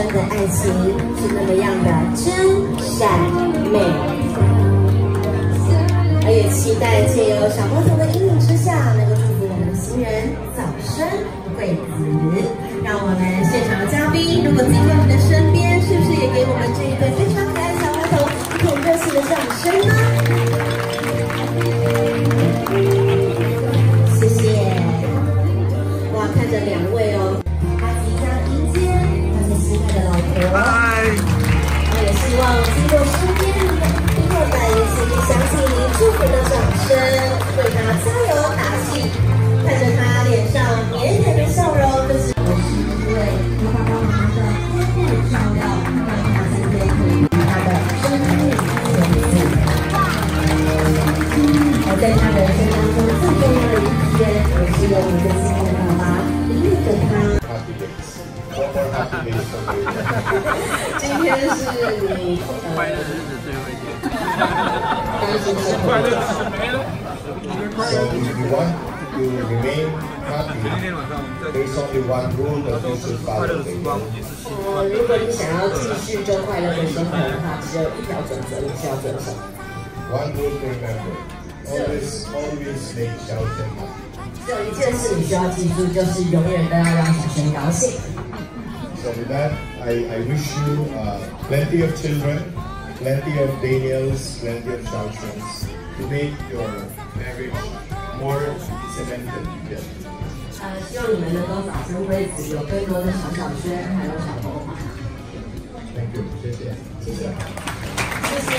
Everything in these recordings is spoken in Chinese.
真的爱情是那么样的真善美，我也期待借由小波童的引领之下，能够祝福我们的新人早生贵子。让我们现场的嘉宾，如果自己在你的身边，是不是也给我们这一对非常可爱的小花童一点热情的掌声呢？谢谢。哇，看着两位哦，希望经过身边的听众们，也请你响起您祝福的掌声，为他加油打气。看着他脸上腼腆的笑容，就是我是因为和爸爸妈妈的呵护照料，让他今天可以他的生命结束。而在他人生当中最重要的一天，也是由我们的亲爱的爸妈领领着他。快乐日子最危险，快乐死没了。如果你想要持续做快乐的生活的话，只有一条准则，小准则。One rule to remember: Always, always make Xiao Chen happy. 只有一件事你需要记住，就是永远都要让小轩高兴。So with that, I, I wish you uh, plenty of children, plenty of Daniels, plenty of Xiaochens to make your marriage more cemented together. 呃，希望你们能够早生贵子，有更多的小小轩还有小头发。 Thank you. 谢谢。谢谢，谢谢，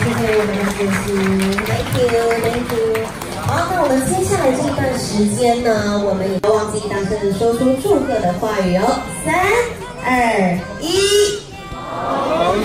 谢谢我们的主席，Thank you，Thank you。好，那我们接下来这一段时间呢，我们也不要忘记大声的说出祝贺的话语哦，三、 二、一，恭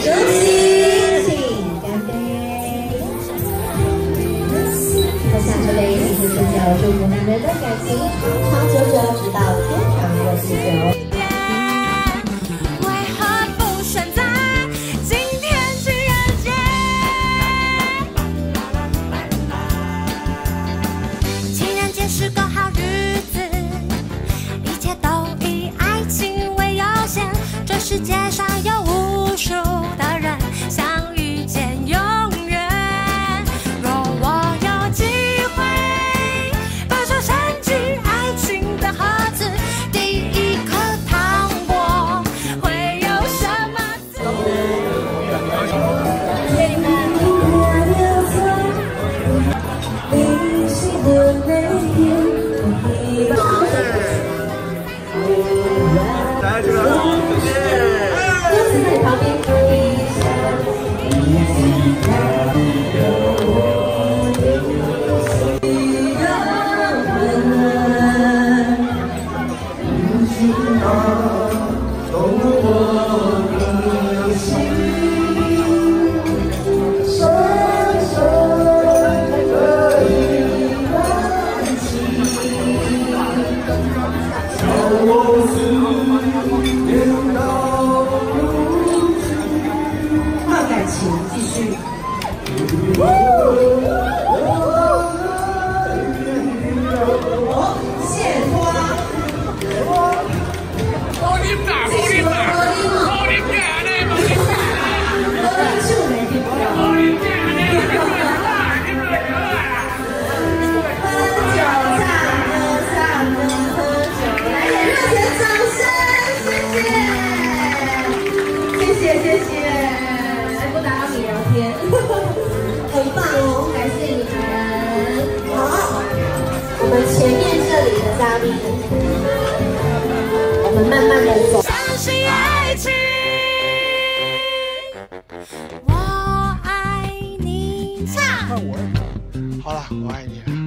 现我们慢慢的走。相信爱情。我爱你，唱。好了，我爱你了。